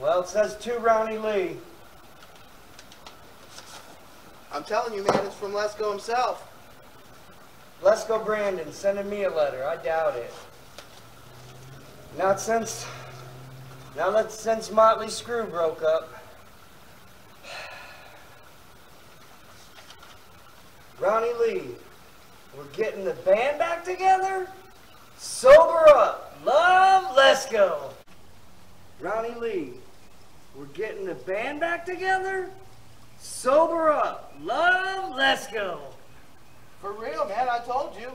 Well, it says to Ronny Lee. I'm telling you, man, it's from Lesko himself. Lesko Brandon sending me a letter. I doubt it. Not since. Not that since Motley Screw broke up. Ronny Lee, we're getting the band back together? Sober up. Love Lesko. Ronny Lee, we're getting the band back together? Sober up. Love Lesko. For real, man, I told you.